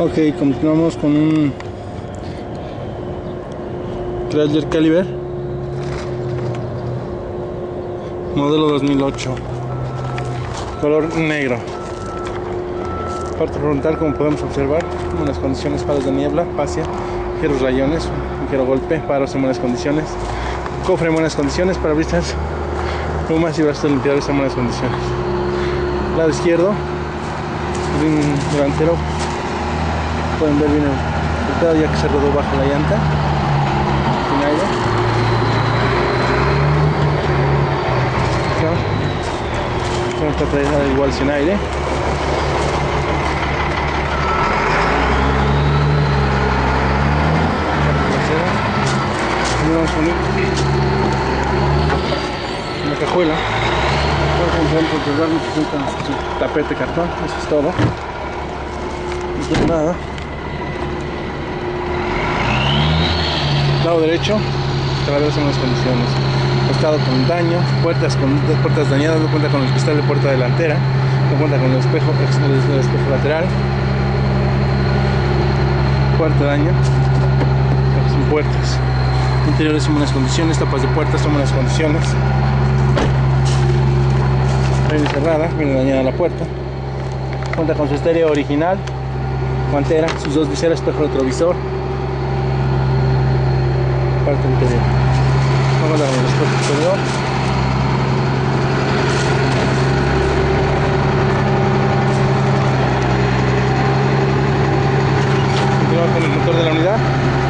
Ok, continuamos con un Chrysler Caliber modelo 2008 color negro. Parte frontal como podemos observar en buenas condiciones faros de niebla fascia ligeros rayones ligero golpe faros en buenas condiciones cofre en buenas condiciones parabrisas plumas y brazos limpiadores en buenas condiciones. Lado izquierdo delantero pueden ver bien el ya que se rodó bajo la llanta. Sin aire. Traída igual sin aire. Vamos a poner una cajuela. Tapete cartón. Eso es todo. No nada lado derecho traveras en buenas condiciones. Costado con daño puertas con puertas dañadas no cuenta con el cristal de puerta delantera no cuenta con el espejo el espejo lateral. Puerta daño son puertas. Interiores en buenas condiciones tapas de puertas son buenas condiciones. Viene cerrada viene dañada la puerta. Cuenta con su estéreo original guantera sus dos viseras espejo retrovisor parte interior. Vamos a ver el espejo exterior. Continuamos con el motor de la unidad.